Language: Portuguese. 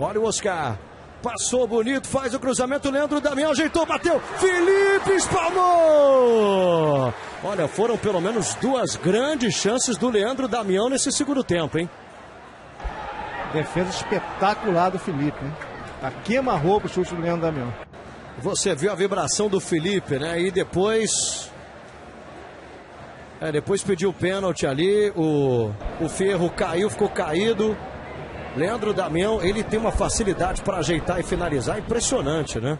Olha o Oscar. Passou bonito, faz o cruzamento. Leandro Damião ajeitou, bateu. Felipe espalmou. Olha, foram pelo menos duas grandes chances do Leandro Damião nesse segundo tempo, hein? Defesa espetacular do Felipe, hein? A queima-roupa o chute do Leandro Damião. Você viu a vibração do Felipe, né? E depois. É, depois pediu o pênalti ali. O, o Ferro caiu, ficou caído. Leandro Damião, ele tem uma facilidade para ajeitar e finalizar impressionante, né?